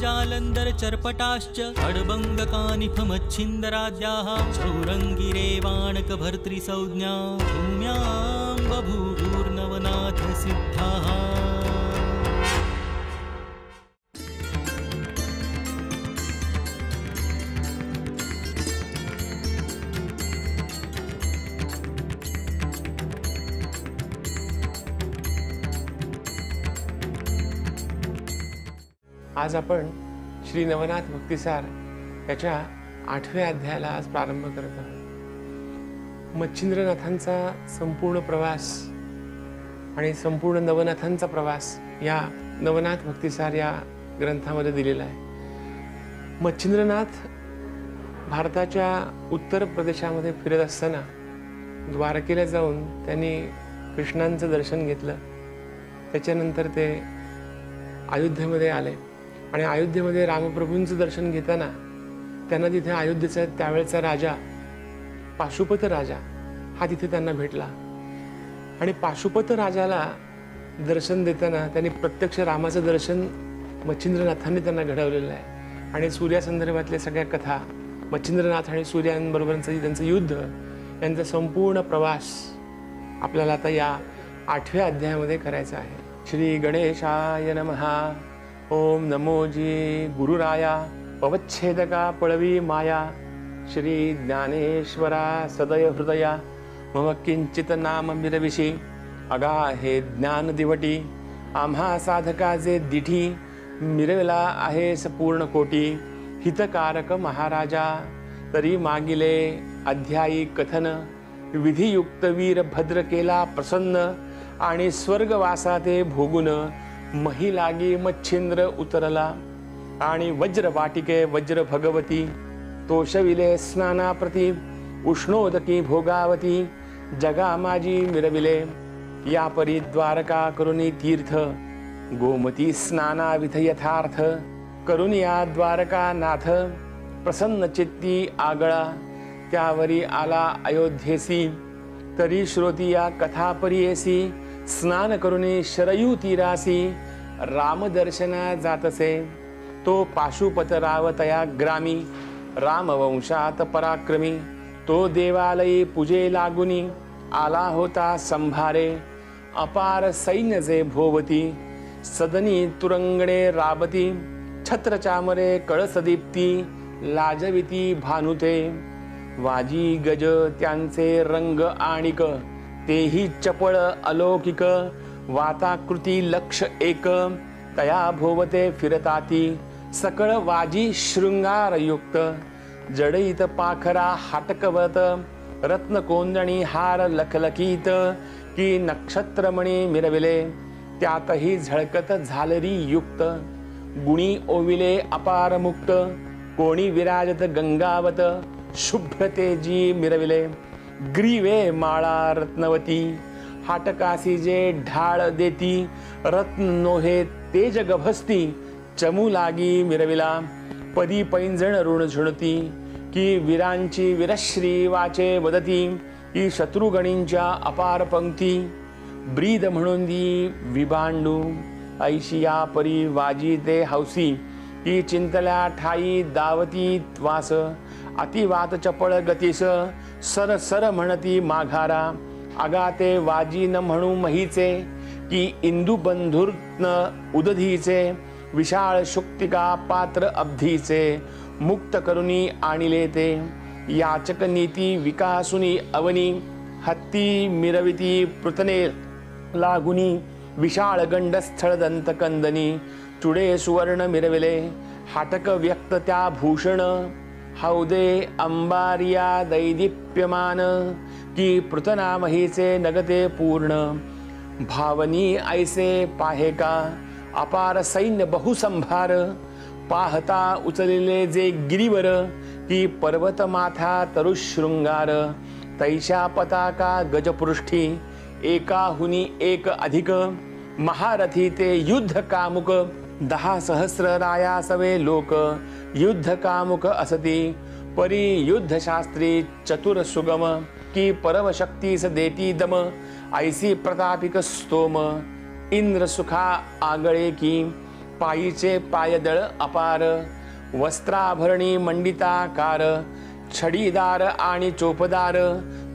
जालन्धर चर्पटाश्च खड्बङ्गकानिफमच्छिन्दराद्याः चौरङ्गिरेवाणकभर्तृसंज्ञा भूम्यां बभूवुर्नवनाथसिद्धाः आज आपण श्री नवनाथ भक्तिसार याच्या आठव्या अध्यायाला आज प्रारंभ करत आहोत. मच्छिंद्रनाथांचा संपूर्ण प्रवास आणि संपूर्ण नवनाथांचा प्रवास या नवनाथ भक्तिसार या ग्रंथामध्ये दिलेला आहे. मच्छिंद्रनाथ भारताच्या उत्तर प्रदेशामध्ये फिरत असताना द्वारकेला जाऊन त्यांनी कृष्णांचं दर्शन घेतलं. त्याच्यानंतर ते अयोध्येमध्ये आले. आणि अयोध्येमध्ये रामप्रभूंचं दर्शन घेताना त्यांना तिथे अयोध्येचा त्यावेळचा राजा पाशुपत राजा हा तिथे त्यांना भेटला. आणि पाशुपत राजाला दर्शन देताना त्यांनी प्रत्यक्ष रामाचं दर्शन मच्छिंद्रनाथांनी त्यांना घडवलेलं आहे. आणि सूर्यासंदर्भातल्या सगळ्या कथा मच्छिंद्रनाथ आणि सूर्यांबरोबरचं त्यांचं युद्ध यांचा संपूर्ण प्रवास आपल्याला आता या आठव्या अध्यायामध्ये करायचा आहे. श्री गणेशाय नमहा ओम नमोजी गुरुराया पवच्छेदका पळवी माया श्री ज्ञानेश्वरा सदय हृदया मम किंचित नाम मिरविशी अगा हे ज्ञान दिवटी आम्हा साधकाचे दिठी मिरविला आहे संपूर्ण कोटी हितकारक महाराजा तरी मागिले अध्यायी कथन विधियुक्त वीर भद्र केला प्रसन्न आणि स्वर्गवासाते भोगून महिलागी मच्छिंद्र उतरला. आणि वज्र वाटिके वज्र भगवती तोषविले स्नानाप्रती उष्णोदकी भोगावती जगा माझी मिरविले. या परी द्वारका करुणी तीर्थ गोमती स्नानाविध यथार्थ करुनिया द्वारका नाथ प्रसन्न चित्ती आगळा त्यावरी आला अयोध्येसी तरी श्रोती या कथा परियेसी स्नान करून शरयू तीरासी रामदर्शना जातसे तो पाशुपत रावतया ग्रामी रामवंशात पराक्रमी तो देवालयी पूजे लागुनी आला होता संभारे अपार सैन्य जे भोवती सदनी तुरंगणे राबती छत्र चामरे कळसदीप्ती लाजविती भानुते वाजी गज त्यांचे रंग आणिक तेही चपळ अलौकिक वाताकृती लक्ष एक तया भोवते फिरताती सकळ वाजी शृंगारयुक्त जडईत पाखरा हाटकवत रत्न कोंदणी हार लखलखीत की नक्षत्रमणी मिरविले त्यातही झळकत झालरी युक्त गुणी ओविले अपार मुक्त कोणी विराजत गंगावत शुभ्रते मिरविले. ग्रीवे माळा रत्नवती हाटकासी जे ढाळ देती रत्न नोहे तेज गभस्ती चमू लागी मिरविला पदी पैंजण ऋण झुणती की वीरांची वीरश्री वाचे वदती ही शत्रुगणींच्या अपार पंक्ती ब्रीद म्हणून दी विभांडू ऐशिया परी वाजी ते हौसी ही चिंतल्या ठाई दावती वास अतिवात चपळ गतीस सर सर म्हणती माघारा. आगाते वाजी न म्हणू महीचे की इंदू बंधुर्न उदधीचे विशाळ शुक्तिका पात्र अब्धीचे. मुक्त करुनी आणिले ते याचक नीती विकासुनी अवनी हत्ती मिरविती पृतने लागुनी विशाळ गंडस्थळ दंतकंदनी चुडे सुवर्ण मिरविले हाटक व्यक्त त्या भूषण हौदे अंबारिया दैदिप्यमान की पृतनामहीचे नगते पूर्ण भावनी ऐसे पाहे का अपार सैन्य बहुसंभार पाहता उचलेले जे गिरीवर की पर्वत माथा तरुशृंगार तैशा पताका गजपृष्ठी एकाहुनी एक अधिक महारथी ते युद्ध कामुक दहा सहस्र रायासवे लोक युद्ध कामुक असती परी युद्ध शास्त्री चतुर सुगम की परमशक्तीस देती दम ऐसी प्रतापिक स्तोम इंद्र सुखा आगळे की पायीचे पायदळ अपार वस्त्राभरणी मंडिताकार छडीदार आणि चोपदार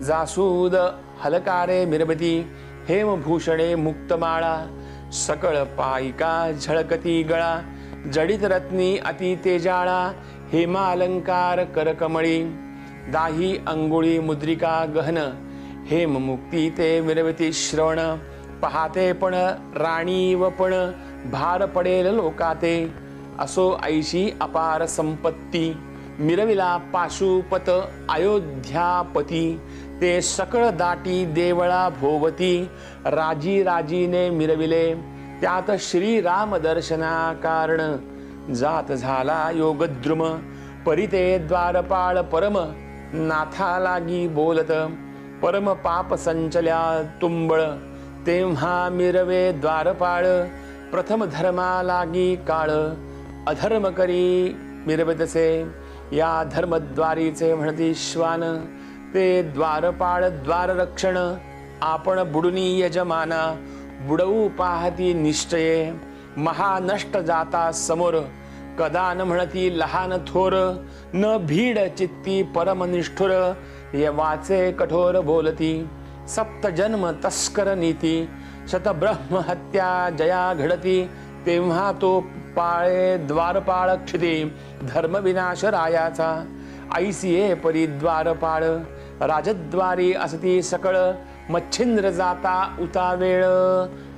जासूद हलकारे मिरबती हेमभूषणे मुक्तमाळा सकळ पायिका झळकती गळा? जडित रत्नी अति तेजाळा हेमा अलंकार करकमळी. दाही अंगुळी मुद्रिका गहन हेम मुक्ती ते विरवती श्रवण. पहाते पण राणी व पण भार पडेल लोकाते. असो ऐशी अपार संपत्ती. मिरविला पाशुपत अयोध्यापती. ते सकळ दाटी देवळा भोवती राजी राजीने मिरविले. त्यात श्रीराम दर्शना कारण जात झाला योगद्रुम परिते द्वारपाळ परम नाथा लागी बोलत. परम पाप संचल्या तुंबळ तेव्हा मिरवे द्वारपाळ प्रथम धर्मा लागी काळ. अधर्म करी मिरवतसे या धर्मद्वारीचे म्हणती श्वान ते द्वारपाळ द्वाररक्षण, आपण बुडुनी यजमाना, बुडवू पाहती निश्चये, महानष्ट जाता समोर कदा न म्हणती लहान थोर, न भीड चित्ती परमनिष्ठुर यवाचे कठोर बोलती, सप्त जन्म तस्कर नीती शतब्रह्म हत्या जया घडती, तेव्हा तो पाळे द्वारपाळ क्षिती, धर्मविनाश रायाचा ऐसिये परी द्वारपाळ. राजद्वारी असती सकळ मच्छिंद्र जाता उतावेळ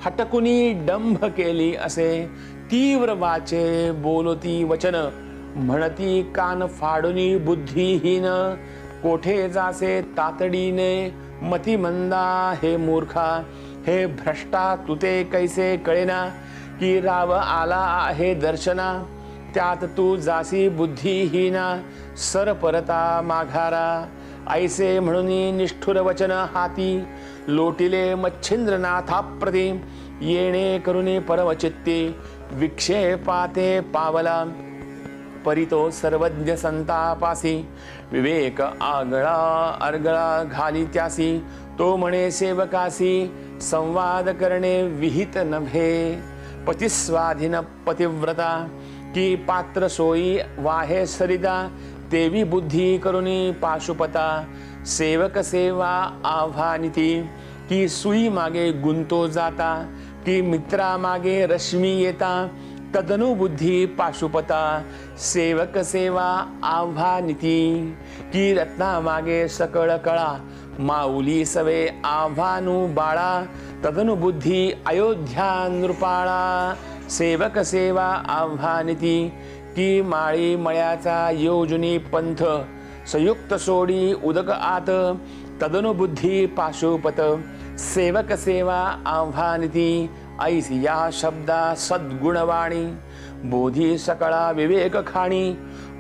हटकुनी डंभ केली असे तीव्र वाचे बोलती वचन. म्हणती कान फाडुनी बुद्धिहीन. कोठे जासे तातडीने मतिमंदा हे मूर्खा. हे भ्रष्टा तुते कैसे कळेना की राव आला आहे दर्शना. त्यात तू जासी बुद्धिहीना सर परता माघारा. ऐसे म्हणून निष्ठुर वचन हाती. लोटिले मच्छिंद्रनाथाप्रती. येणे करुणे परमचित्ते. विक्षेपाते पावला. परितो सर्वज्ञ संतापासी. विवेक आगळा अर्गळा घाली त्यासी. तो म्हणे सेवकासी. संवाद करणे विहित नभे. पतिस्वाधीन पतिव्रता. की पात्र सोयी वाहे सरिता. देवी बुद्धी करुणी पाशुपता, सेवक सेवा आव्हानिती। की सुई मागे गुंतो जाता, की मित्रा मागे रश्मी येता, तदनु बुद्धी पाशुपता, सेवक सेवा आव्हानिती। की रत्ना मागे सकळ कळा, माऊली सवे आव्हानु बाळा, तदनु बुद्धी अयोध्या नृपाळा। सेवक सेवा आव्हानिती। की माळी मळ्याचा योजनी पंथ संयुक्त सोडी उदक आत तदनुबुद्धी पाशुपत सेवक सेवा आव्हानिती ऐस या शब्दा सद्गुणवाणी बोधी सकळा विवेक खाणी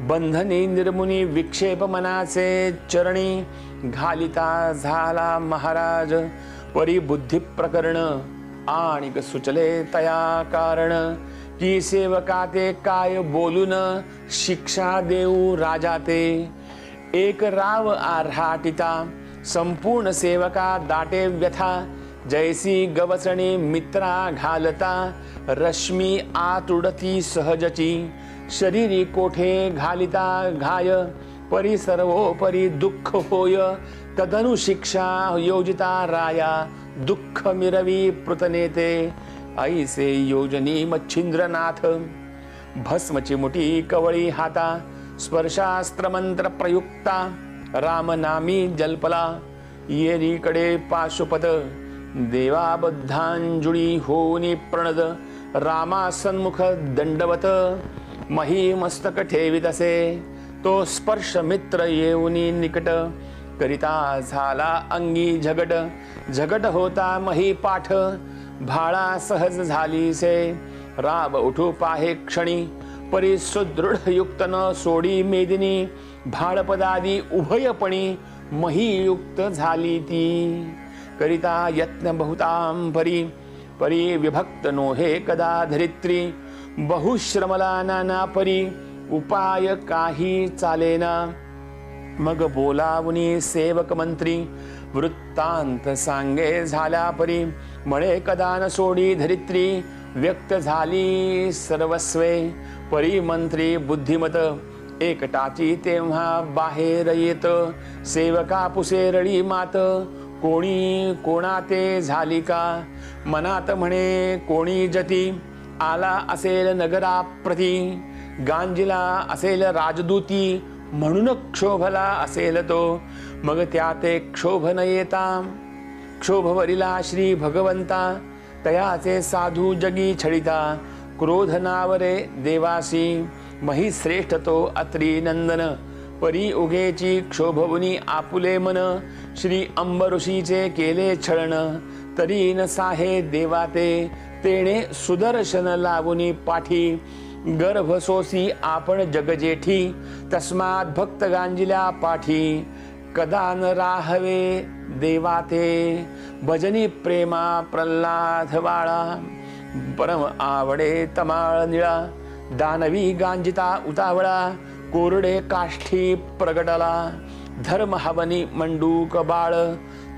बंधनी निर्मुनी विक्षेप मनाचे चरणी घालिता झाला महाराज परी बुद्धी प्रकरण आणि सुचले तया कारण. की सेवका ते काय बोलून शिक्षा देऊ राजा ते? एक राव आर्हाटिता संपूर्ण सेवका दाटे व्यथा जैसी गवसणी मित्रा घालता रश्मी आतुडती सहजची शरीरी कोठे घालिता घाय परी सर्वोपरी दुःख होय तदनु शिक्षा योजिता राया दुःख मिरवी पृतनेते ऐसे योजनी मच्छिंद्रनाथ। भस्मची मुठी कवळी हाता स्पर्शास्त्रमंत्र प्रयुक्ता रामनामी जल्पला येरीकडे पाशुपत देवाबद्धांजुळी होनी प्रणद रामासन्मुख दंडवत मही मस्तक ठेवित असे तो स्पर्श मित्र येऊनी निकट करिता झाला अंगी झगट झगट होता मही पाठ भाळा सहज झाली से. राब उठू पाहे क्षणी परी सुदृढ युक्त न सोडी मेदिनी. भाळपदादी उभयपणी मही युक्त झाली ती. करिता यत्न बहुतां परी परी विभक्त नोहे कदा धरित्री. बहुश्रमला नाना परी उपाय काही चालेना. मग बोलावुनी सेवक मंत्री वृत्तांत सांगे झाला परी. मळे कदान सोडी धरित्री व्यक्त झाली सर्वस्वे. परिमंत्री बुद्धिमत एकटाची तेव्हा बाहेर येत सेवका पुसेरळी मात कोणी कोणा ते झाली का? मनात म्हणे कोणी जती आला असेल नगराप्रती गांजिला असेल राजदूती म्हणून क्षोभला असेल तो मग त्या ते क्षोभ न येता क्षोभवरिला श्री भगवंता तयाचे साधू जगी छळिता क्रोध नावरे देवासी मही श्रेष्ठ तो अत्री नंदन परी उगेची क्षोभवनी आपुले मन श्री अंब ऋषीचे केले छळण तरी न साहे देवाते तेणे सुदर्शन लावुनी पाठी गर्भ सोसी आपण जगजेठी तस्मात भक्त गांजिल्या पाठी कदा न राहवे देवाते भजनी प्रेमा प्रल्हाद वाळा परम आवडे तमाळ निळा दानवी गांजिता उतावळा कोरडे काष्ठी प्रगटला धर्म हवनी मंडूक बाळ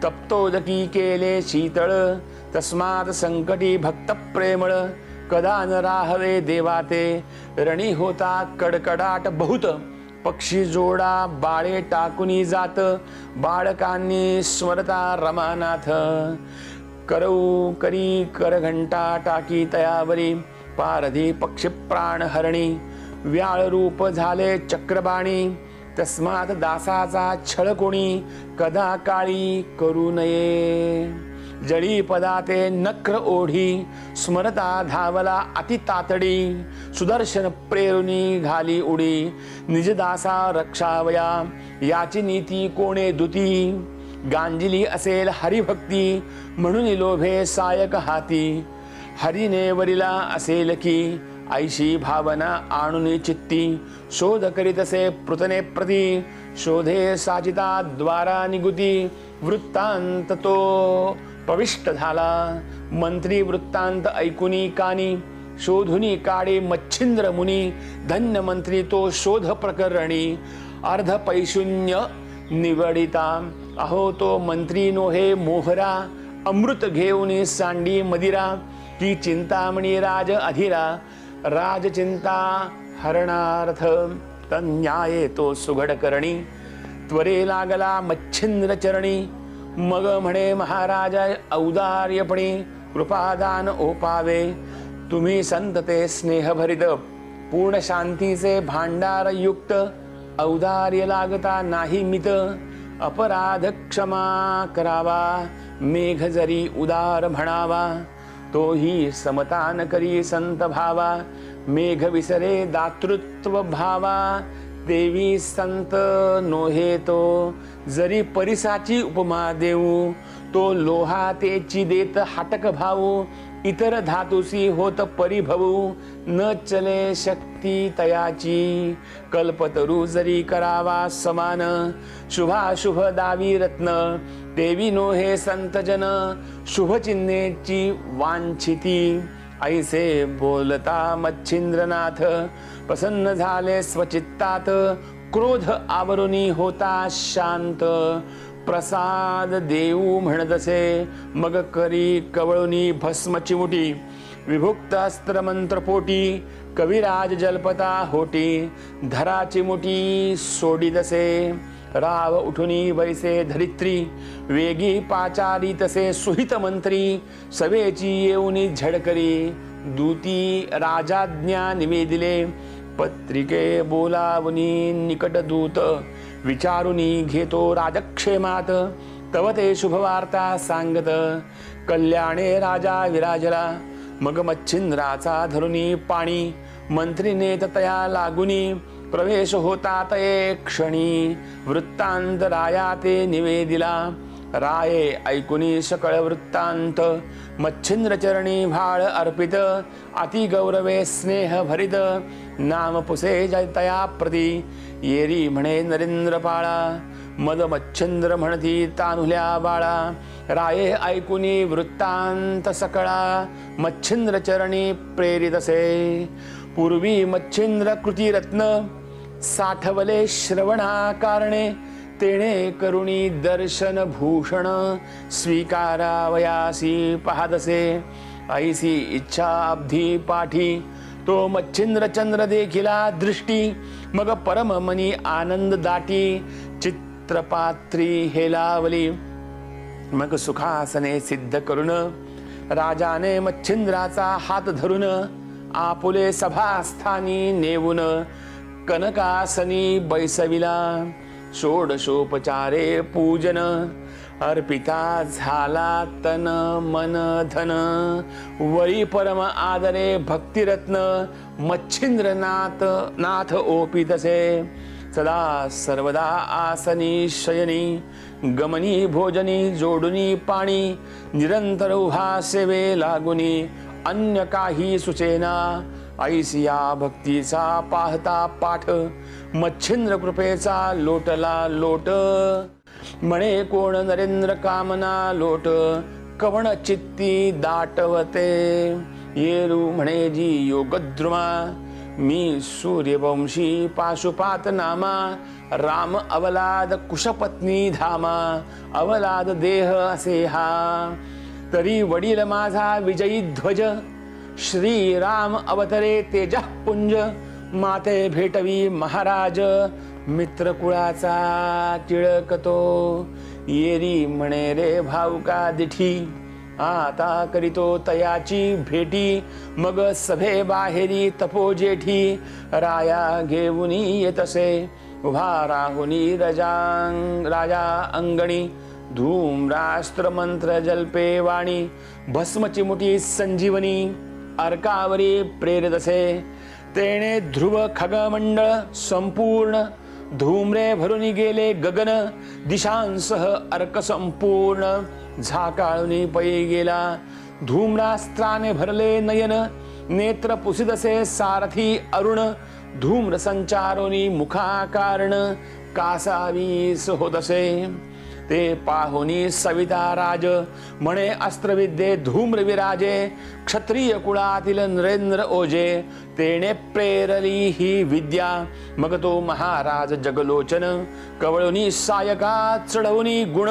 तप्तोदकी केले शीतळ तस्मात संकटी भक्त प्रेमळ कदा न राहवे देवाते रणी होता कडकडाट बहुत पक्षी जोडा बाळे टाकुनी जात बाळकांनी स्मरता रमानाथ. करऊ करी कर घंटा टाकी तयावरी पारधी पक्षी प्राण हरणी. व्याळ रूप झाले चक्रबाणी तस्मात दासाचा छळ कोणी कदा काळी करू नये. जळी पदाते नक्र ओढी स्मरता धावला अति तातडी सुदर्शन प्रेरुनी घाली उडी निजदासा रक्षावया याची नीती कोणे दुती गांजिली असेल हरिभक्ती म्हणून लोभे सायक हाती हरिने वरिला असेल की ऐशी भावना आणून चित्ती शोध करीतसे पृतने प्रती शोधे साचिता द्वारा निगुती वृत्तांत तो प्रविष्ट झाला. मंत्री वृत्तांत ऐकुनी कानी शोधुनी काळे मच्छिंद्र मुनी धन्य मंत्री तो शोध प्रकरणी अर्ध पैशून्य निवडिता अहो तो मंत्री नोहे मोहरा अमृत घेऊन सांडी मदिरा की चिंतामणी राज अधिरा राजचिंता हरणार्थ तन्याये तो सुघड करणी. त्वरे लागला मच्छिंद्र चरणी मग म्हणे महाराजा औदार्यपणे कृपादान ओपावे. तुम्ही संत ते स्नेहभरित. पूर्ण शांतीचे भांडार युक्त औदार्य लागता नाही मित. अपराध क्षमा करावा. मेघ जरी उदार म्हणावा तोही समतान करी संत भावा. मेघ विसरे दातृत्व भावा. देवी संत नोहे तो जरी परिसाची उपमा देऊ तो लोहा तेची देत हाटक भाऊ इतर धातुसी होत परिभवू न चले शक्ती तयाची. कल्पतरू जरी करावा समान शुभाशुभ दावी रत्न देवी नोहे संतजन शुभचिन्हेची वांछिती. ऐसे बोलता मच्छिंद्रनाथ प्रसन्न झाले स्वचित्तात. क्रोध आवरुनी होता शांत. प्रसाद देऊ म्हणतसे मग करी कवळुनी भस्म चिमुटी. विभुक्त अस्त्रमंत्रपोटी कविराज जलपता होटी. धरा चिमुटी सोडितसे राव उठुनी वैसे धरित्री. वेगी पाचारी तसे सुहित मंत्री सवेची येऊनी झडकरी. दूती राजाज्ञा निवेदिले पत्रिके बोलावनी निकट दूत विचारुनी घेतो राजक्षेमात. तव ते शुभवार्ता सांगत कल्याणे राजा विराजला मग मच्छिंद्राचा धरुनी पाणी मंत्रीने तया लागुनी प्रवेश होता तये क्षणी वृत्तांत राया ते निवेदिला. राये ऐकुनी सकळ वृत्तांत मच्छिंद्र चरणी भाळ अर्पित अति गौरवे स्नेह भरित नाम पुसे जयतया प्रती येरी म्हणे नरेंद्र पाळा मद मच्छिंद्र म्हणती तानुल्या बाळा राये ऐकुनी वृत्तांत सकळा मच्छिंद्र चरणी प्रेरितसे पूर्वी मच्छिंद्र कृती रत्न साठवले श्रवणा कारणे तेणे करुणी दर्शन भूषण स्वीकारावयासी पहादसे ऐसी इच्छा अब्धी पाठी। तो मच्छिंद्र चंद्र देखिला दृष्टी। मग परम मनी आनंद दाटी। चित्रपात्री हेलावली। मग सुखासने सिद्ध करून राजाने मच्छिंद्राचा हात धरून। आपुले सभास्थानी नेवून कनकासनी बैसविला। षोडशोपचारे पूजन अर्पिता झाला तन मन धन। वळी परम आदरे भक्तिरत्न मच्छिंद्रनाथ नाथ ओपितसे सदा सर्वदा आसनी शयनी गमनी भोजनी जोडुनी पाणी निरंतर उभा सेवे लागुनी अन्य काही सुचेना। ऐसिया भक्तीचा पाहता पाठ. मच्छिंद्र कृपेचा लोटला लोट. म्हणे कोण नरेंद्र कामना लोट. कवण चित्ती दाटवते. येरू म्हणे जी योगद्रुमा. मी सूर्यवंशी पाशुपात नामा. राम अवलाद कुशपत्नी धामा. अवलाद देह असे हा. तरी वडील माझा विजयी ध्वज. श्रीराम अवतरे तेजः पुंज माते भेटवी महाराज मित्र कुळाचा टिळकतो. येरी म्हणे रे भाऊका दिठी आता करीतो तयाची भेटी. मग सभे बाहेरी तपो जेठी राया घेऊनी येतसे. उभा राहुनी रजांग राजा अंगणी धूम्रास्त्र मंत्र जल्पे वाणी भस्म चिमुटी संजीवनी. अर्कावरी प्रेरितसे तेणे ध्रुव खगमंडळ संपूर्ण. धूम्रे भरून गेले गगन. दिशांसह अर्क संपूर्ण. झाकाळून पै गेला. धूम्रास्त्राने भरले नयन. नेत्र पुसिदसे सारथी अरुण. धूम्र संचारोनी मुखाकारण. कासावीस होतसे ते पाहुनी सविता राज. म्हणे अस्त्रविद्ये धूम्र विराजे क्षत्रिय कुळातील नरेंद्र ओजे तेने प्रेरली ही विद्या. मग तो महाराज जगलोचन कवळुनी सायका चढवणी गुण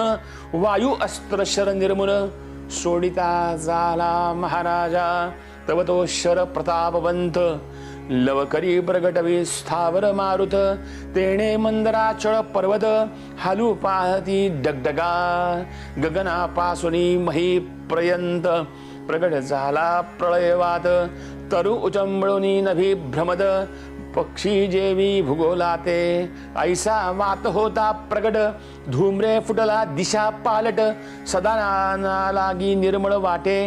वायू अस्त्र शर निर्मुन. सोडिता झाला महाराजा तव तो शर प्रतापवंत लवकरी प्रगटवी स्थावर मारुत तेणे मंदराचळ पर्वत हालू पाहती डगडगा गगनापासुनी मही पर्यंत प्रगट झाला प्रळयवात तरु उचंबळुनी नभी भ्रमद पक्षी जेवी भूगोलाते ऐसा वात होता प्रगट धूम्रे फुटला दिशा पालट सदा लागी निर्मळ वाटे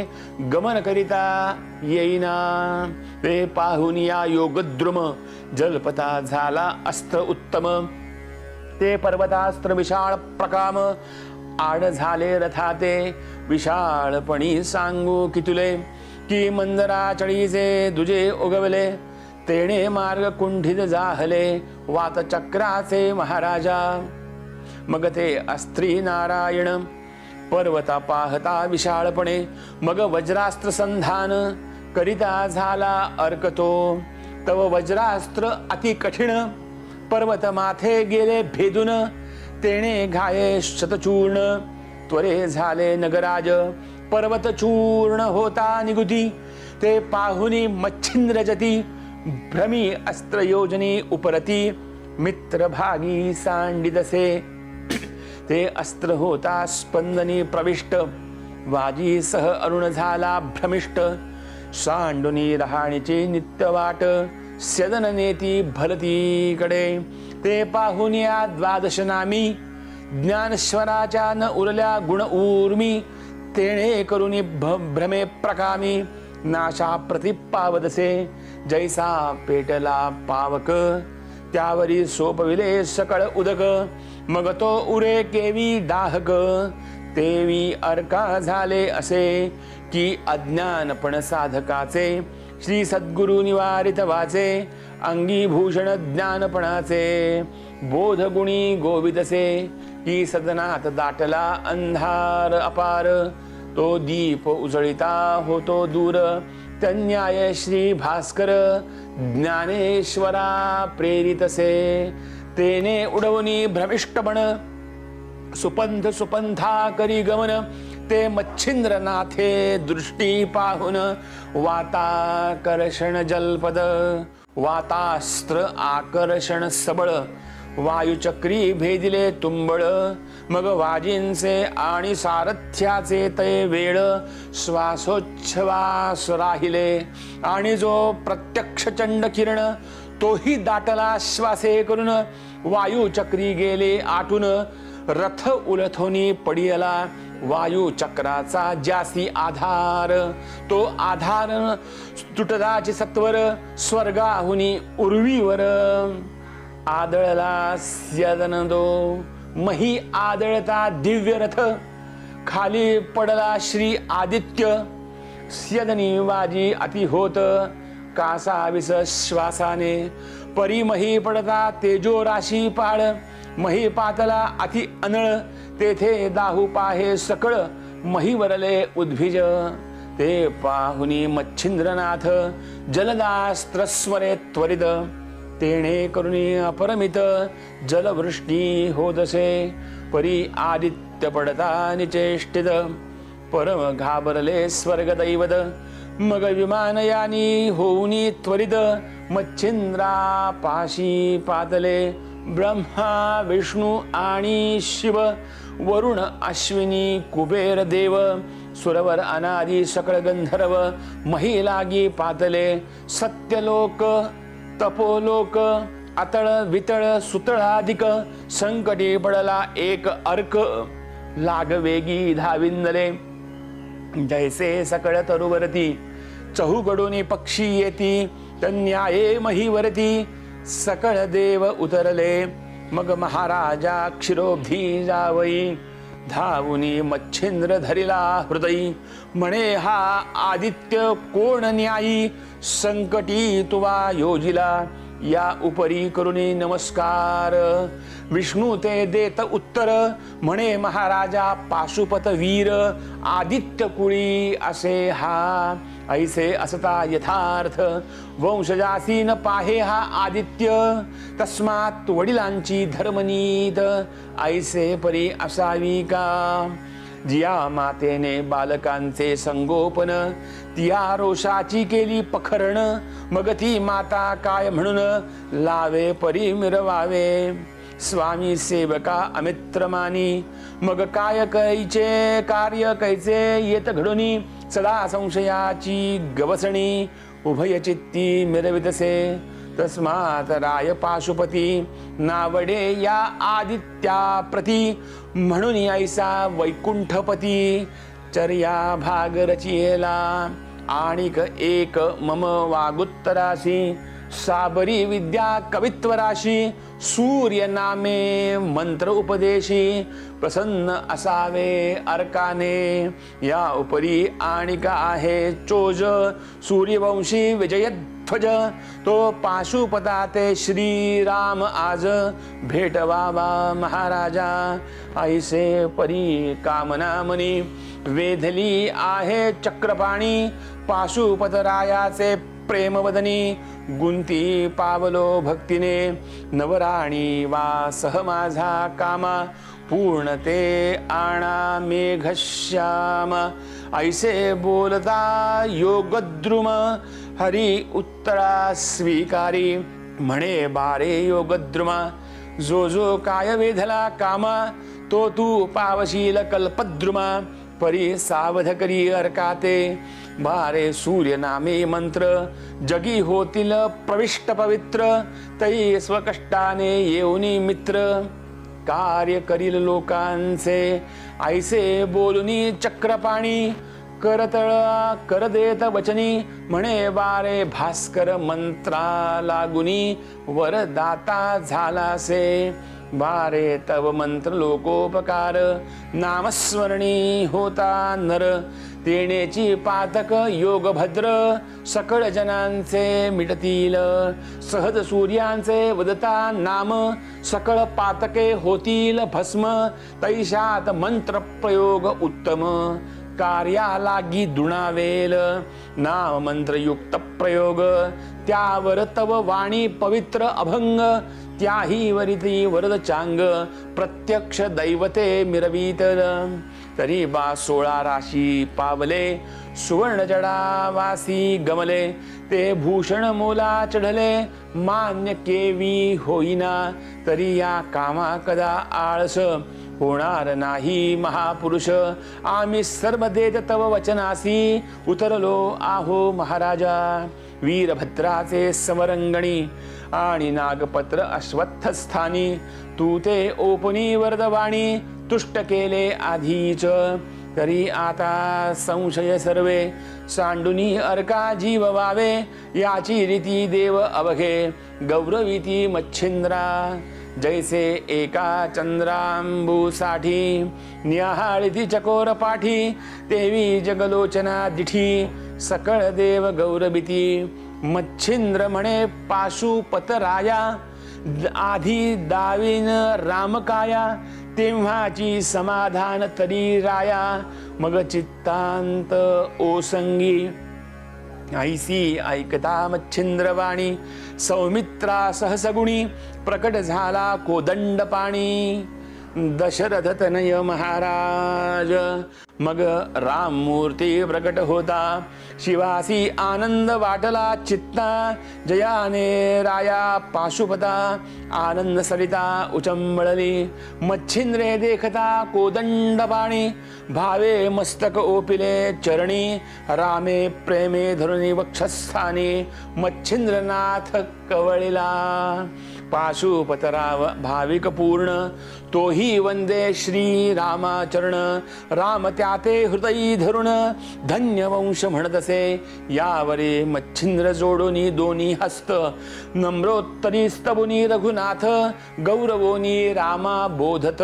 गमन करिता येईना. ते पाहून या योगद्रुम जलपता झाला अस्त्र उत्तम. ते पर्वतास्त्र विशाळ प्रकाम आड झाले रथाते विशाळपणी सांगू कितुले की मंदराचळीचे दुजे उगवले तेणे मार्ग कुंठित जाहले वात चक्राचे महाराजा. मग ते अस्त्री नारायण पर्वता पाहता विशाळपणे मग वज्रास्त्र संधान करिता झाला अर्कतो तव वज्रास्त्र अति कठीण पर्वत माथे गेले भेदून तेणे घाये शतचूर्ण. त्वरे झाले नगराज पर्वत चूर्ण होता निगुती. ते पाहुनी मच्छिंद्र जती भ्रमी अस्त्र योजनी उपरती मित्र भागी सांडिदसे। ते अस्त्र होता स्पंदनी प्रविष्ट वाजी सह अरुण झाला भ्रमिष्ट। सांडुनी रहाणीची नित्य वाट सदन नेती भलतीकडे। ते पाहून या द्वादश नामी ज्ञानश्वराच्या न उरल्या गुण ऊर्मी। तेणे करुणी भ्रमे प्रकामी नाशा प्रतिपावदसे। जैसा पेटला पावक त्यावरी सोपविले सकळ उदक. मग तो उरे केवी दाहक तेवी अर्का झाले असे की अज्ञानपण साधकाचे. श्री सद्गुरु निवारित वाचे अंगीभूषण ज्ञानपणाचे. बोधगुणी गोविदसे की सदनात दाटला अंधार अपार. तो दीप उजळिता होतो दूर. तन्याय श्री भास्कर ज्ञानेश्वरा प्रेरितसे तेने उडवनी भ्रमिष्टपण सुपंथ सुपंथा करी गमन ते मच्छिंद्रनाथे दृष्टी पाहून वाताकर्षण जलपद वातास्त्र आकर्षण सबळ वायुचक्री भेदिले तुंबळ मग वाजींचे आणि सारथ्याचे ते वेळ श्वासोच्छ्वास राहिले. आणि जो प्रत्यक्ष चंड किरण तोही दाटला श्वासे करून वायुचक्री गेले आटून रथ उलथोनी पडियला वायू चक्राचा जासी आधार. तो आधार तुटदाचे सत्वर स्वर्गाहुनी उर्वीवर. आदळला स्यदनदो मही आदळता दिव्य रथ खाली पडला श्री आदित्य स्यदनी वाजी अति होत कासा विस श्वासाने. परिमही पडता तेजो राशी पाळ मही पातला अति अनळ तेथे दाहू पाहे सकळ मही वरले उद्भिज. ते पाहुनी मच्छिंद्रनाथ जलदास्त्रस्वरे त्वरित. तेणे करुणी अपरमित जलवृष्टी होदसे परी आदित्य पडता निचेष्टित. परम घाबरले स्वर्गदैवत मग विमानयानी होऊनी त्वरित मच्छिंद्रा पाशी पातले ब्रह्मा विष्णू आणि शिव वरुण अश्विनी कुबेर देव सुरवर अनादी सकळ गंधर्व महिलागी पातले सत्यलोक तपोलोक अतळ वितळ सुतळाधिक संकटी पडला एक अर्क. लागवेगी धाविंदले. जैसे सकळ तरुवरती चहूकडून पक्षी येती तन्याये महीवरती सकळ देव उतरले मग महाराजा क्षिरोब्धी जावई. धावुनी मच्छिंद्र धरिला हृदयी. म्हणे हा आदित्य कोण न्यायी? संकटी तुवा योजिला. या उपरी करुणी नमस्कार. विष्णू ते देत उत्तर म्हणे महाराजा पाशुपत वीर आदित्य कुळी असे हा. ऐसे असता यथार्थ वंशजासीन पाहे हा आदित्य तस्मात वडिलांची धर्मनीत ऐसे परी असावी का? जिया मातेने बालकांचे संगोपन तिया रोषाची केली पखरण. मग ती माता काय म्हणून? लावे परी मिरवावे. स्वामी सेवका अमित्रमानी. मग काय कैचे कार्य कैचे येत घडुनी. सदा संशयाची गवसणी. उभय चित्ती मिरवितसे. तस्मात राय पाशुपती. नावडे या आदित्या प्रती म्हणून ऐसा वैकुंठपती. चर्या भाग रचियेला. आणिक एक मम वागुत्तरासी साबरी विद्या कवित्वराशी सूर्य नामे मंत्र उपदेशी प्रसन्न असावे अर्काने. या उपरी आणिका आहे चोज सूर्यवंशी विजयध्वज तो पाशुपता ते श्रीराम आज भेटवावा महाराजा. ऐसे परी कामना मनी वेधली आहे चक्रपाणी पाशुपतरायाचे प्रेमवदनी गुंती पावलो भक्तीने नवराणी वा सह माझा कामा पूर्ण ते आणा मेघश्याम. ऐसे बोलता योगद्रुम हरी उत्तरा स्वीकारी. म्हणे बारे योगद्रुमा जो जो काय वेधला कामा तो तू पावशील कल्पद्रुमा. परी सावध करी अर्काते. बारे सूर्य नामे मंत्र। जगी होतील प्रविष्ट पवित्र। तई स्वकष्टाने येऊनी मित्र। कार्य करील लोकांचे। ऐसे बोलुनी चक्रपाणी। करतळा कर देत वचनी। म्हणे बारे भास्कर मंत्रा लागुनी। वरदाता झालासे। वारे तव मंत्र लोकोपकार। नामस्मरणी होता नर। तेणेची पातक योग भद्र सकळ जनांचे मिटतील. सहज सूर्यांचे वदता नाम सकळ पातके होतील भस्म. तैशात मंत्र प्रयोग उत्तम. कार्या लागी दुणावेल. नाम मंत्रयुक्त प्रयोग. त्यावर तव वाणी पवित्र अभंग. त्याही वरिती वरद चांग. प्रत्यक्ष दैवते मिरवीत तरी बा सोळा राशी पावले सुवर्ण जडावासी गमले ते भूषण मोला चढले मान्य केवी होईना तरी या कामा कदा आळस? होणार नाही महापुरुष आम्ही सर्व देत तव वचनासी उतरलो आहो महाराजा वीरभद्राचे समरंगणी आणि नागपत्र अश्वत्थस्थानी तू ते ओपनी वरदवाणी तुष्ट केले आधीच तरी आता संशय सर्वे. सांडुनी अर्का जीव वावे याची रीती देव अवघे. गौरविती मच्छिंद्रा जैसे एका चंद्रांबूसाठी. न्याहाळीती चकोर पाठी देवी जगलोचना दिठी. सकळ देव गौरविती मच्छिंद्र म्हणे पाशुपतराया. आधी दावीन रामकाया तेव्हाची समाधान तरी राया मग चित्तांत ओसंगी ऐसी ऐकता मच्छिंद्रवाणी सौमित्रा सहसगुणी प्रकट झाला कोदंड पाणी दशरथ तनय महाराज मग राम मूर्ती प्रकट होता। शिवासी आनंद वाटला चित्ता। जयाने राया पाशुपता। आनंद सरिता उचंबळली। मच्छिंद्रे देखता कोदंड पाणी। भावे मस्तक ओपिले चरणी। रामे प्रेमे धरुणी वक्षस्थानी। मच्छिंद्रनाथ कवळिला। पाशुपतराव भाविक पूर्ण तोही वंदे श्री रामाचरण. राम त्याते हृदयी धरुण. धन्य वंश म्हणतसे. यावरे मच्छिंद्र जोडोनी दोन्ही हस्त. नम्रोत्तरी स्तबुनी रघुनाथ. गौरवोनी रामा बोधत.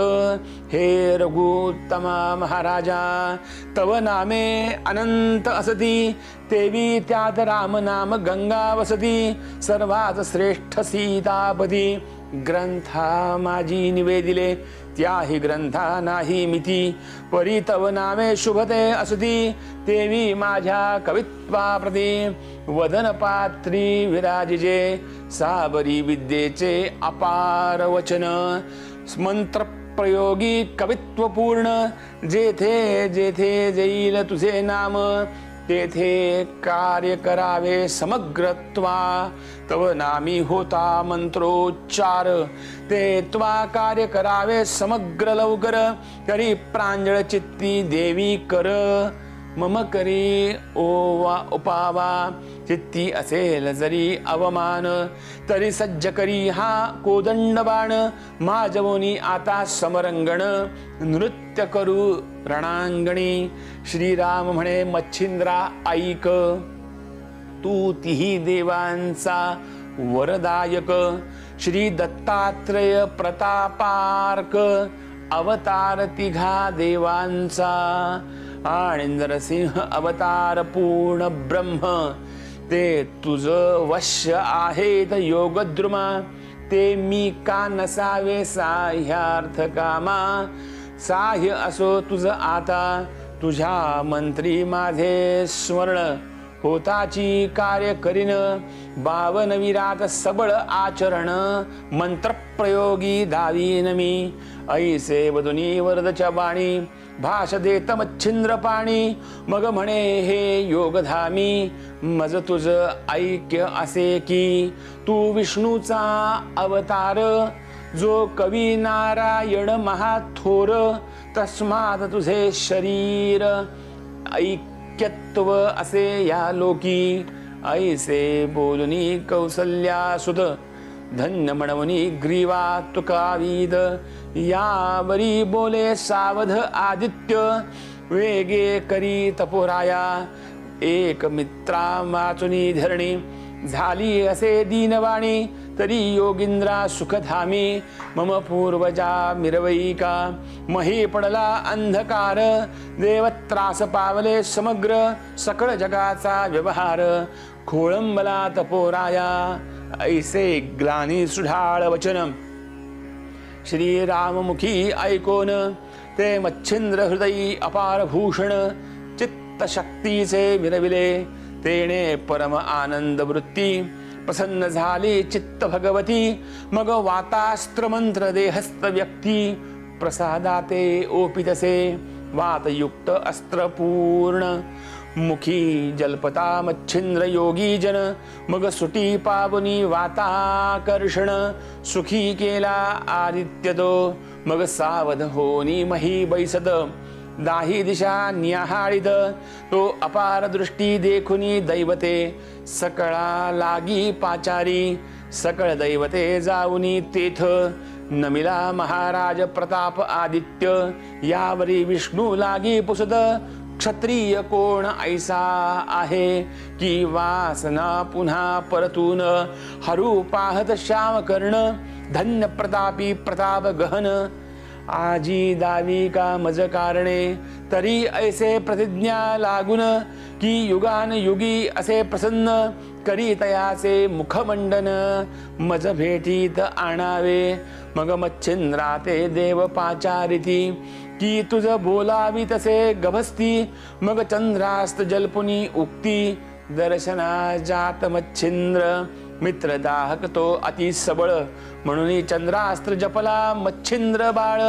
हे रघुत्तमा महाराजा तव नामे अनंत असती. तेवी त्यात राम नाम गंगा वसती. सर्वात श्रेष्ठ सीतापती. ग्रंथा माझी निवेदिले त्याही ग्रंथा नाही मिती. परी तव नामे शुभते असती तेवी माझ्या कवित्वाप्रती वदन पात्री विराजिजे साबरी विद्येचे अपार वचन. मंत्र प्रयोगी कवित्वपूर्ण जेथे जेथे जेईल तुझे नाम. तेथे कार्य करावे समग्रत्वा तव नामी होता मंत्रोच्चार. ते त्वा कार्य करावे समग्र लवकर तरी प्रांजळ चित्ती देवी कर. मम करी ओवा उपावा चित्ती असेल जरी अवमान तरी सज्ज करी हा कोदंडबाण माझवोनी आता समरंगण नृत्य करू रणांगणी श्रीराम म्हणे मच्छिंद्रा ऐक तू तिही देवांचा वरदायक श्री दत्तात्रय प्रतापार्क अवतार तिघा देवांचा आणि नरसिंह अवतार पूर्ण ब्रह्म. ते तुझ वश्य आहेत योगद्रुमा. ते मी का नसावे साह्यार्थ कामा? साह्य असो तुझ आता. तुझ्या मंत्री माझे स्मरण. होताची कार्य करीन. बावन विरात सबळ आचरण. मंत्रप्रयोगी दावीन मी. ऐसे वदुनी वरदच्या बाणी. भाष देत मच्छिंद्र पाणी मग म्हणे हे योगधामी मज तुझ ऐक्य असे की तू विष्णूचा अवतार जो कवी नारायण महाथोर तस्मात तुझे शरीर ऐक्यत्व असे या लोकी। ऐसे बोलनी कौसल्या सुत धन्य म्हणवनी ग्रीवा तुकावीद यावरी बोले सावध आदित्य वेगे करी तपोराया। एक मित्रा वाचुनी धरणी झाली असे दीनवाणी तरी योगिंद्रा सुखधामी। मम पूर्वजा मिरवैका मही पडला अंधकार। देवत्रास पावले समग्र सकळ जगाचा व्यवहार। खोळंबला तपोराया ऐसे ग्लानी सुढाळ वचनम। श्रीराममुखी ऐकोन ते मच्छिंद्र हृदयी अपार भूषण चित्तशक्तीचे मिरविले तेने परम आनंद वृत्ती प्रसन्न झाली चित्त भगवती मग वातास्त्र मंत्र देहस्त व्यक्ती प्रसादाते ओपितसे वातयुक्त अस्त्रपूर्ण मुखी जलपता मच्छिंद्र योगी जन मग सुटी पावनी वाताकर्षण सुखी केला आदित्य दो मग सावध होनी मही बैसद दाही दिशा न्याहाळीद तो अपार दृष्टी देखुनी दैवते सकळा लागी पाचारी सकळ दैवते जाऊनी तेथ नमिला महाराज प्रताप आदित्य यावरी विष्णू लागी पुसद क्षत्रिय कोण ऐसा आहे? की वासना पुन्हा परतून हरू पाहत श्याम कर्ण धन्य प्रतापी प्रताप गहन. आजी दावी का मज कारणे तरी ऐसे प्रतिज्ञा लागून की युगान युगी असे प्रसन्न करी तयाचे मुखमंडन. मज भेटीत आणावे मग मच्छिंद्रा ते देव पाचारिती. की तुझ बोलावी तसे गभस्ती मग चंद्रास्त जलपुनी उक्ती दर्शना जात मच्छिंद्र मित्र दाहक तो अति सबळ. म्हणून चंद्रास्त्र जपला मच्छिंद्र बाळ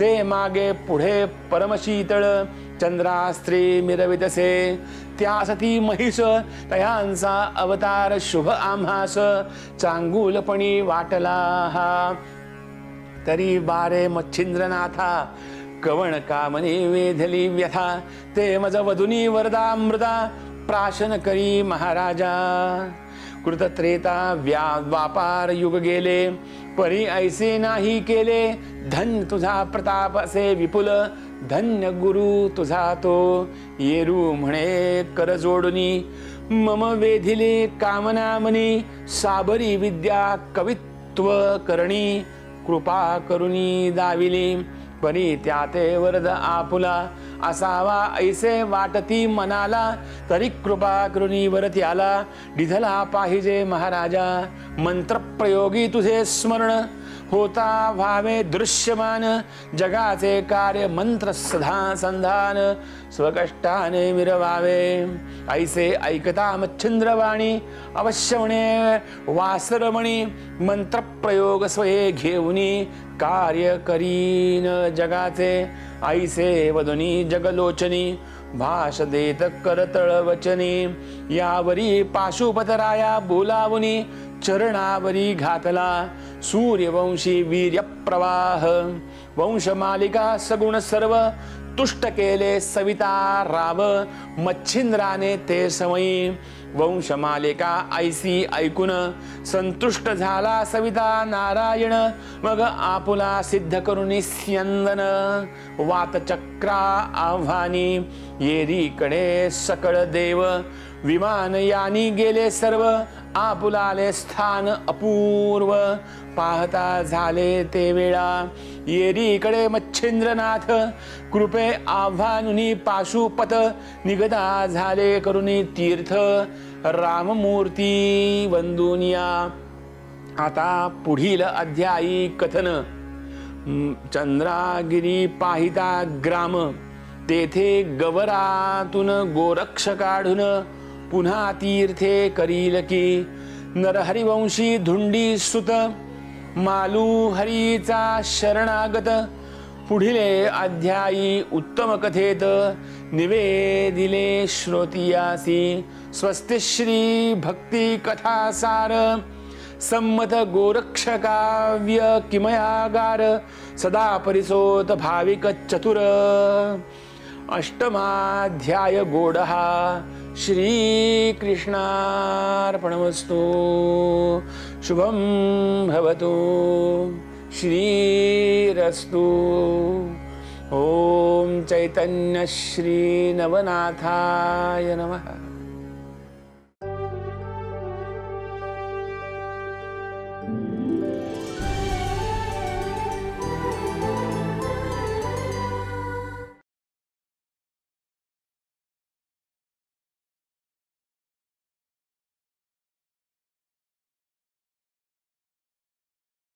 ते मागे पुढे परमशीतळ. चंद्रास्त्री मिरवितसे त्यासाठी महिष तयांचा अवतार शुभ आम्हास. चांगुलपणी वाटला हा. तरी बारे मच्छिंद्रनाथा कवण कामने वेधली व्यथा ते मज वधुनी वरदा मृदा प्राशन करी महाराजा। कृतत्रेता व्या व्यापार युग गेले परी ऐसे नाही केले धन्य तुझा प्रताप असे विपुल धन्य गुरु तुझा तो। येरू म्हणे कर जोडुनी मम वेधिले कामना मनी साबरी विद्या कवित्व करणी कृपा करुणी दाविली। परी त्याते वरद आपुला असावा ऐसे वाटती मनाला. तरी कृपा करुणी वरती आला. डिझला पाहिजे महाराजा. मंत्रप्रयोगी तुझे स्मरण. होता भावे दृश्यमान जगाचे कार्य मंत्र सधा संधान स्वकष्टाने मिरवावे ऐसे ऐकता मच्छिंद्रवाणी अवश्य म्हणे वासरमणी मंत्रप्रयोग स्वये घेऊनी कार्य करीन जगाचे ऐसे वदुनी जगलोचनी भाष देत करतळ वचनी यावरी पाशुपतराया बोलावनी चरणावरी घातला. सूर्यवंशी वीर्यप्रवाह. वंशमालिका सगुण सर्व. तुष्ट केले सविता राव. मच्छिंद्राने ते समयी वंशमालिका ऐसी ऐकून. संतुष्ट झाला सविता नारायण. मग आपुला सिद्ध करून स्यंदन. वातचक्रा आव्हानी. येरीकडे सकळ देव. विमान यानी गेले सर्व आपुलाले स्थान अपूर्व. पाहता झाले ते वेळा येरीकडे मच्छिंद्रनाथ. कृपे आव्हानुनी पाशुपत निगदा झाले करुणी तीर्थ. राममूर्ती वंदुनिया. आता पुढील अध्यायी कथन. चंद्रागिरी पाहिता ग्राम. तेथे गवरातून गोरक्ष काढून पुन्हा तीर्थे करील की. नरहरिवंशी धुंडी सुत मालू हरीचा शरणागत. पुढीले अध्यायी उत्तम कथेत निवेदिले श्रोतियासी स्वस्तिश्री भक्ती कथासार संमत गोरक्ष काव्य किमयागार. सदा परिसोत भाविक चतुर. अष्टमाध्याय गोडहा श्रीकृष्णार्पणमस्तु। शुभं भवतु। श्रीरस्तु। ॐ चैतन्यश्रीनवनाथाय नमः